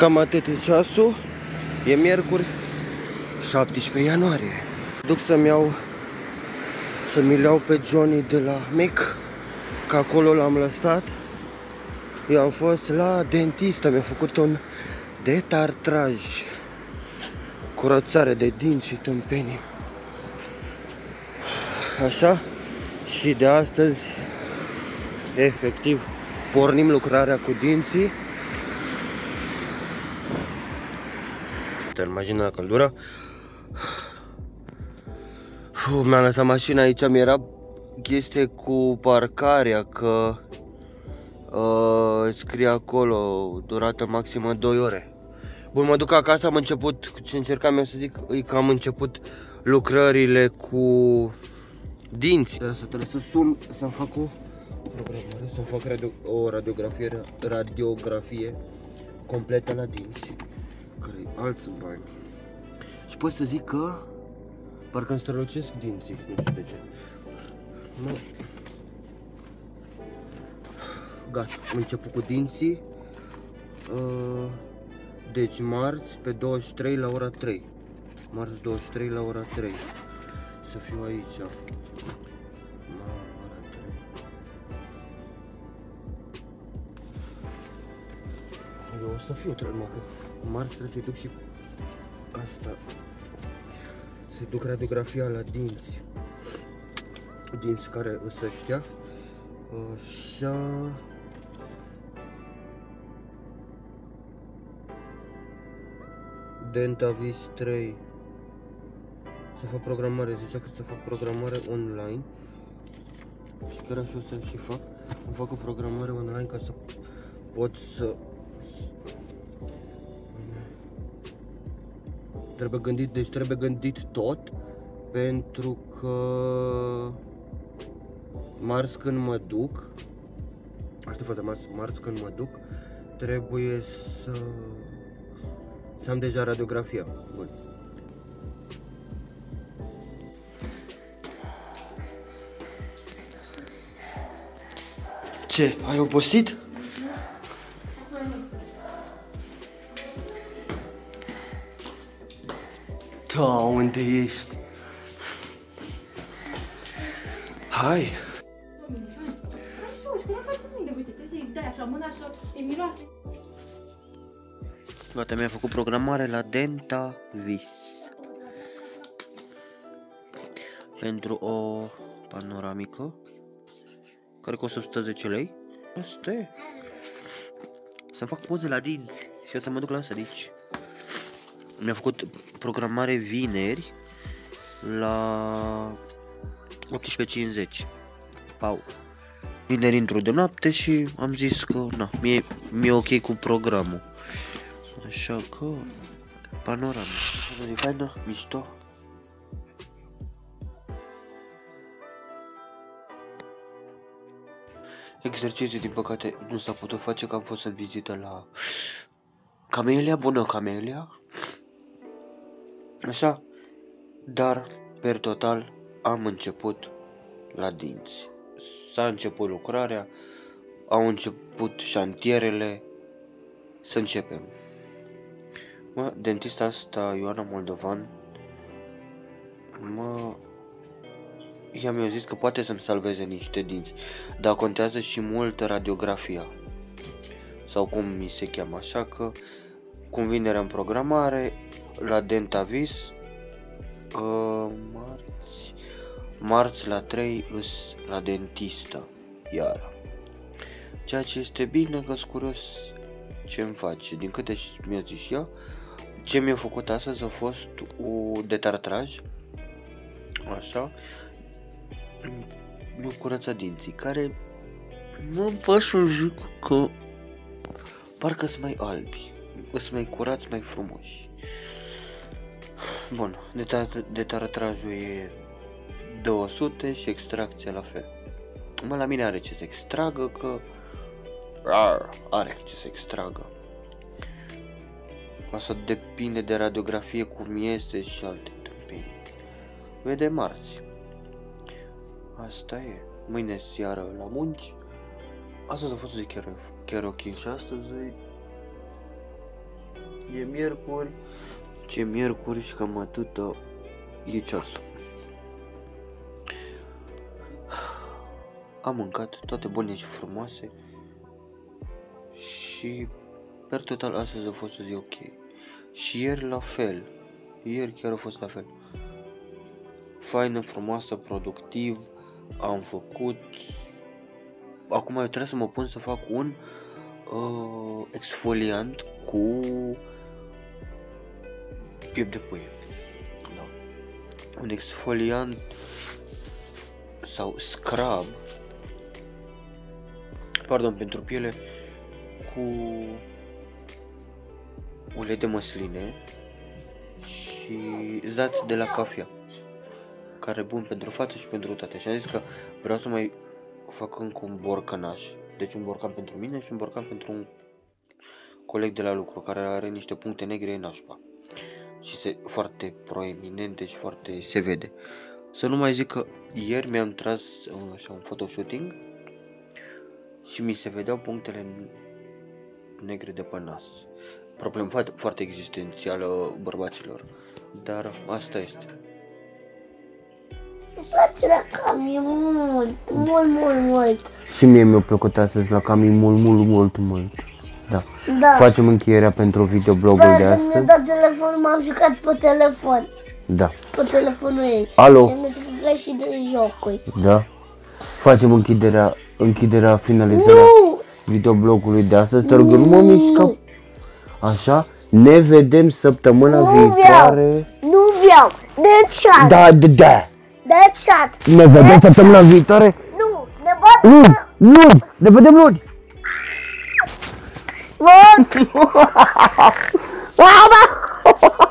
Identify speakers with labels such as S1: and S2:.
S1: Cam atât e ceasul. E miercuri 17 ianuarie. Duc să-mi iau să mi iau pe Johnny de la Mac, că acolo l-am lăsat. Eu am fost la dentistă, mi-a făcut un detartraj, curățare de dinți și tâmpenii. Așa, și de astăzi, efectiv, pornim lucrarea cu dinții. Imagina la căldură. Mi-am lăsat mașina aici, mi era chestie cu parcarea, că uh, scrie acolo, durată maximă 2 ore. Bun, mă duc acasă, am început, ce încercam eu să zic, e că am început lucrările cu dinți. Să trebuie să sun, să-mi fac o programare, să-mi fac radio, o radiografie, radiografie completă la dinți, care alți bani. Și pot să zic că parcă îmi strălucesc dinții, nu știu de ce. Mă... Gata, am început cu dinții. Uh, deci marți pe 23 la ora 3. Marți 23 la ora 3. Să fiu aici. Eu o să fiu trebuie, că marți trebuie să-i duc și asta. Să-i duc radiografia la dinți. Dinți care îs ăștia. Așa. Dentavis 3 Să fac programare, zicea că să fac programare online Și chiar așa o să și fac Îmi fac o programare online ca să pot să Trebuie gândit, deci trebuie gândit tot Pentru că Marți când mă duc Asta foarte marți, marți când mă duc Trebuie să să am deja radiografia. Bun. Ce? Ai obosit?
S2: Așa, e miroase.
S1: Gata, mi-a făcut programare la Denta Vis. Pentru o panoramică care costă 110 lei. Asta e. Să fac poze la dinți și o să mă duc la asta de aici. Mi-a făcut programare vineri la 18.50. Pau. Vineri intru de noapte și am zis că na, mi-e, mi-e ok cu programul. Așa că panorama. E faină, mișto. Exercițiu, din păcate, nu s-a putut face că am fost în vizită la Camelia, bună Camelia. Așa, dar, per total, am început la dinți. S-a început lucrarea, au început șantierele, să începem. Mă, dentista asta, Ioana Moldovan, mă, ea mi-a zis că poate să-mi salveze niște dinți, dar contează și mult radiografia, sau cum mi se cheamă, așa că, cum vinerea în programare, la Dentavis, uh, marți, marți la 3 îs la dentistă, iar. Ceea ce este bine că curios ce îmi face. Din câte mi-a zis ea, ce mi-a făcut astăzi a fost o detartraj, așa, mi-a curățat dinții, care nu pot să zic că parcă sunt mai albi, sunt mai curați, mai frumoși. Bun, detartrajul e 200 și extracția la fel. Mă, la mine are ce să extragă, că are ce să extragă. Asta depinde de radiografie cum este și alte tâmpeni. Vede marți. Asta e. Mâine seară la munci. Astăzi a fost de chiar, chiar ok și astăzi e E miercuri, ce miercuri și cam atâta e ceasul. Am mâncat toate bune și frumoase și per total astăzi a fost o zi ok. Și ieri la fel. Ieri chiar a fost la fel. Faină, frumoasă, productiv, am făcut. Acum eu trebuie să mă pun să fac un uh, exfoliant cu piept de pui. Da. Un exfoliant sau scrub pardon, pentru piele cu ulei de măsline și zați de la cafea care e bun pentru față și pentru toate. Și am zis că vreau să mai fac încă un borcanaș. Deci un borcan pentru mine și un borcan pentru un coleg de la lucru care are niște puncte negre în așpa. Și se foarte proeminente și foarte se vede. Să nu mai zic că ieri mi-am tras uh, așa un photoshooting și mi se vedeau punctele negre de pe nas. Problemă foarte, foarte existențială bărbaților, dar asta este.
S3: Îmi place la camion mult, mult, mult, mult.
S1: Și mie mi-a plăcut astăzi la Cami mult, mult, mult, mult. Da.
S3: Da.
S1: Facem încheierea pentru videoblogul de
S3: Dar mi-a
S1: astăzi.
S3: dat telefon, m-am jucat pe telefon.
S1: Da.
S3: Pe telefonul ei.
S1: Alo.
S3: Și mi-a și de jocuri.
S1: Da. Facem închiderea, închiderea, finalizarea
S3: Nu!
S1: videoblogului de astăzi. Te rog, nu mă mișcă. Așa. Ne vedem săptămâna
S3: Nu vreau.
S1: viitoare.
S3: Nu vreau. Deadshot.
S1: Da, da, da.
S3: Deadshot.
S1: Ne vedem săptămâna viitoare.
S3: Nu. Ne bat.
S1: Luni, luni, ne vedem luni.
S3: Look! wow!